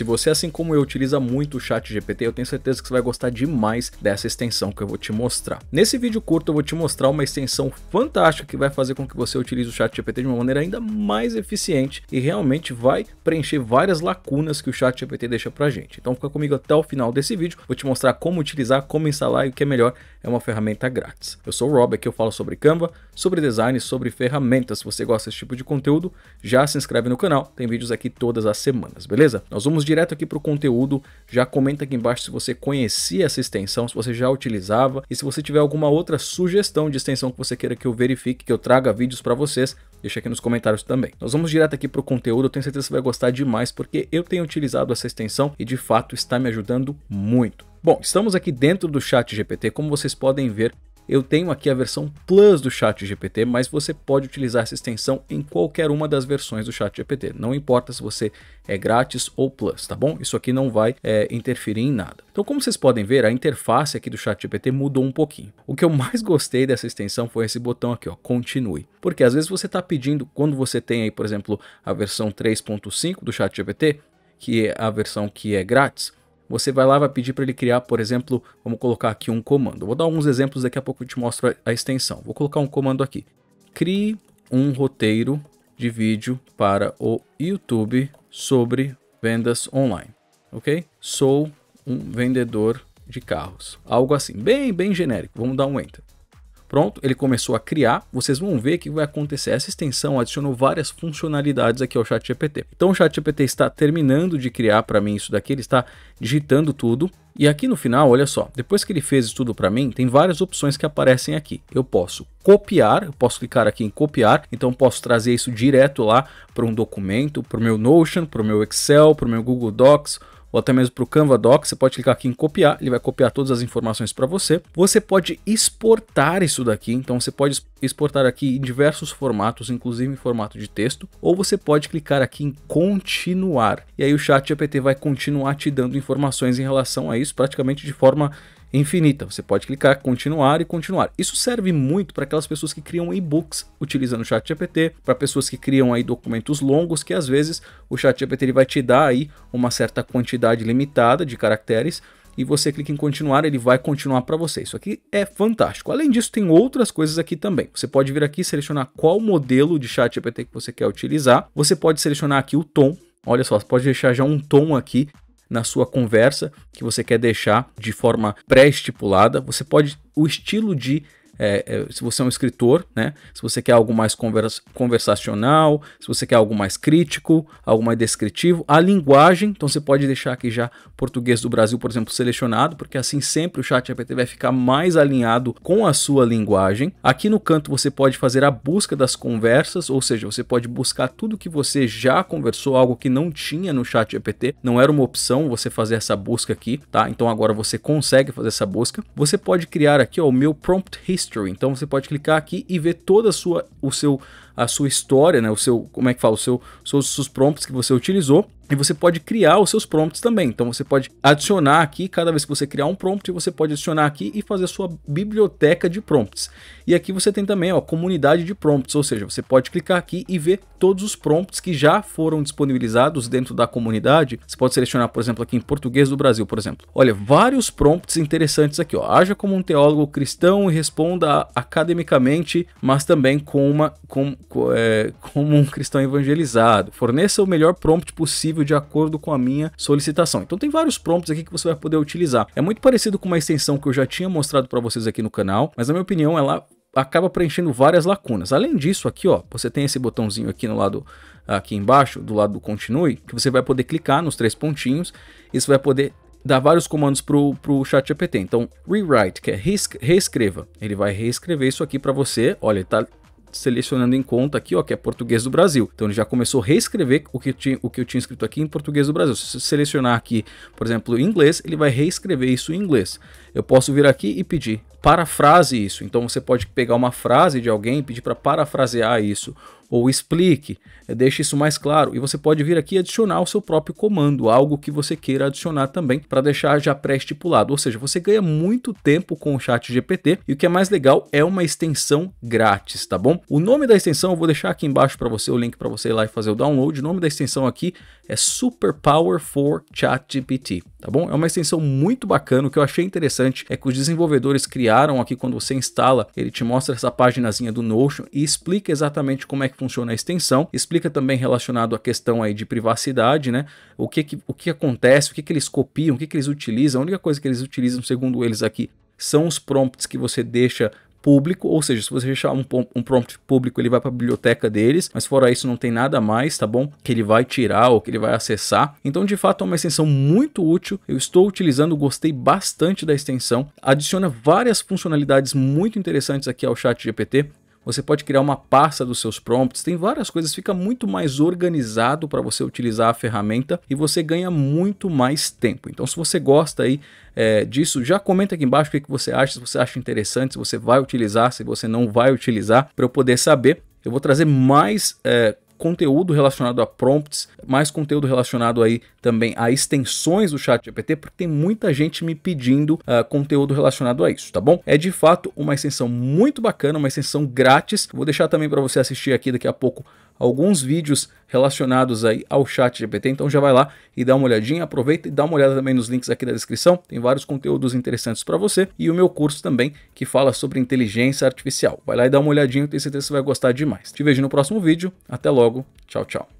Se você, assim como eu, utiliza muito o chat GPT, eu tenho certeza que você vai gostar demais dessa extensão que eu vou te mostrar. Nesse vídeo curto eu vou te mostrar uma extensão fantástica que vai fazer com que você utilize o chat GPT de uma maneira ainda mais eficiente e realmente vai preencher várias lacunas que o chat GPT deixa pra gente. Então fica comigo até o final desse vídeo, vou te mostrar como utilizar, como instalar e o que é melhor, é uma ferramenta grátis. Eu sou o Rob, aqui eu falo sobre Canva, sobre design, sobre ferramentas. Se você gosta desse tipo de conteúdo, já se inscreve no canal, tem vídeos aqui todas as semanas, beleza? Nós vamos direto aqui para o conteúdo, já comenta aqui embaixo se você conhecia essa extensão, se você já utilizava e se você tiver alguma outra sugestão de extensão que você queira que eu verifique, que eu traga vídeos para vocês, deixa aqui nos comentários também. Nós vamos direto aqui para o conteúdo, eu tenho certeza que você vai gostar demais porque eu tenho utilizado essa extensão e de fato está me ajudando muito. Bom, estamos aqui dentro do chat GPT, como vocês podem ver, eu tenho aqui a versão Plus do Chat GPT, mas você pode utilizar essa extensão em qualquer uma das versões do Chat GPT. Não importa se você é grátis ou Plus, tá bom? Isso aqui não vai é, interferir em nada. Então, como vocês podem ver, a interface aqui do Chat GPT mudou um pouquinho. O que eu mais gostei dessa extensão foi esse botão aqui, ó, Continue. Porque às vezes você está pedindo, quando você tem aí, por exemplo, a versão 3.5 do Chat GPT, que é a versão que é grátis, você vai lá vai pedir para ele criar, por exemplo, vamos colocar aqui um comando. Vou dar alguns exemplos, daqui a pouco eu te mostro a extensão. Vou colocar um comando aqui. Crie um roteiro de vídeo para o YouTube sobre vendas online, ok? Sou um vendedor de carros, algo assim, bem, bem genérico. Vamos dar um enter. Pronto, ele começou a criar. Vocês vão ver que vai acontecer. Essa extensão adicionou várias funcionalidades aqui ao ChatGPT. Então o ChatGPT está terminando de criar para mim isso daqui. Ele está digitando tudo. E aqui no final, olha só, depois que ele fez isso tudo para mim, tem várias opções que aparecem aqui. Eu posso copiar, eu posso clicar aqui em copiar, então posso trazer isso direto lá para um documento, para o meu Notion, para o meu Excel, para o meu Google Docs ou até mesmo para o Canva Docs, você pode clicar aqui em copiar, ele vai copiar todas as informações para você. Você pode exportar isso daqui, então você pode exportar aqui em diversos formatos, inclusive em formato de texto, ou você pode clicar aqui em continuar. E aí o chat GPT vai continuar te dando informações em relação a isso, praticamente de forma infinita. Você pode clicar continuar e continuar. Isso serve muito para aquelas pessoas que criam e-books utilizando o ChatGPT, para pessoas que criam aí documentos longos que às vezes o ChatGPT ele vai te dar aí uma certa quantidade limitada de caracteres e você clica em continuar, ele vai continuar para você. Isso aqui é fantástico. Além disso, tem outras coisas aqui também. Você pode vir aqui selecionar qual modelo de chat GPT que você quer utilizar. Você pode selecionar aqui o tom. Olha só, você pode deixar já um tom aqui na sua conversa que você quer deixar de forma pré-estipulada. Você pode o estilo de é, é, se você é um escritor, né? Se você quer algo mais conversa, conversacional, se você quer algo mais crítico, algo mais descritivo, a linguagem, então você pode deixar aqui já português do Brasil, por exemplo, selecionado, porque assim sempre o chat GPT vai ficar mais alinhado com a sua linguagem. Aqui no canto você pode fazer a busca das conversas, ou seja, você pode buscar tudo que você já conversou, algo que não tinha no chat GPT, não era uma opção você fazer essa busca aqui, tá? Então agora você consegue fazer essa busca. Você pode criar aqui ó, o meu prompt history History. Então você pode clicar aqui e ver toda a sua, o seu, a sua história, né? O seu, como é que fala, o seu, os seus prompts que você utilizou e você pode criar os seus prompts também. Então você pode adicionar aqui, cada vez que você criar um prompt, você pode adicionar aqui e fazer a sua biblioteca de prompts. E aqui você tem também a comunidade de prompts, ou seja, você pode clicar aqui e ver todos os prompts que já foram disponibilizados dentro da comunidade. Você pode selecionar, por exemplo, aqui em português do Brasil, por exemplo. Olha, vários prompts interessantes aqui, ó. Haja como um teólogo cristão e responda academicamente, mas também com uma, com, é, como um cristão evangelizado. Forneça o melhor prompt possível de acordo com a minha solicitação. Então tem vários prompts aqui que você vai poder utilizar. É muito parecido com uma extensão que eu já tinha mostrado para vocês aqui no canal, mas na minha opinião ela acaba preenchendo várias lacunas. Além disso, aqui ó, você tem esse botãozinho aqui no lado aqui embaixo, do lado do continue, que você vai poder clicar nos três pontinhos e você vai poder dar vários comandos para o chat GPT. Então, rewrite, que é reescreva. Ele vai reescrever isso aqui para você. Olha, ele está selecionando em conta aqui, ó, que é português do Brasil. Então ele já começou a reescrever o que, tinha, o que eu tinha escrito aqui em português do Brasil. Se eu selecionar aqui, por exemplo, inglês, ele vai reescrever isso em inglês. Eu posso vir aqui e pedir parafrase isso. Então você pode pegar uma frase de alguém e pedir para parafrasear isso ou explique, eh, deixe isso mais claro. E você pode vir aqui adicionar o seu próprio comando, algo que você queira adicionar também para deixar já pré-estipulado. Ou seja, você ganha muito tempo com o chat GPT e o que é mais legal é uma extensão grátis, tá bom? O nome da extensão eu vou deixar aqui embaixo para você, o link para você ir lá e fazer o download. O nome da extensão aqui é Super Power for ChatGPT, tá bom? É uma extensão muito bacana, o que eu achei interessante é que os desenvolvedores criaram aqui quando você instala, ele te mostra essa paginazinha do Notion e explica exatamente como é que funciona a extensão, explica também relacionado à questão aí de privacidade, né? O que que, o que acontece, o que que eles copiam, o que que eles utilizam, a única coisa que eles utilizam, segundo eles aqui, são os prompts que você deixa público, ou seja, se você deixar um, um prompt público, ele vai para a biblioteca deles, mas fora isso não tem nada mais, tá bom? Que ele vai tirar ou que ele vai acessar. Então, de fato, é uma extensão muito útil. Eu estou utilizando, gostei bastante da extensão. Adiciona várias funcionalidades muito interessantes aqui ao Chat GPT. Você pode criar uma pasta dos seus prompts, tem várias coisas, fica muito mais organizado para você utilizar a ferramenta e você ganha muito mais tempo. Então, se você gosta aí é, disso, já comenta aqui embaixo o que, você acha, se você acha interessante, se você vai utilizar, se você não vai utilizar, para eu poder saber. Eu vou trazer mais é, conteúdo relacionado a prompts, mais conteúdo relacionado aí também a extensões do chat GPT, porque tem muita gente me pedindo uh, conteúdo relacionado a isso, tá bom? É de fato uma extensão muito bacana, uma extensão grátis. Vou deixar também para você assistir aqui daqui a pouco alguns vídeos relacionados aí ao chat GPT, então já vai lá e dá uma olhadinha, aproveita e dá uma olhada também nos links aqui da descrição, tem vários conteúdos interessantes para você e o meu curso também que fala sobre inteligência artificial. Vai lá e dá uma olhadinha, tenho certeza que você vai gostar demais. Te vejo no próximo vídeo, até logo, tchau, tchau.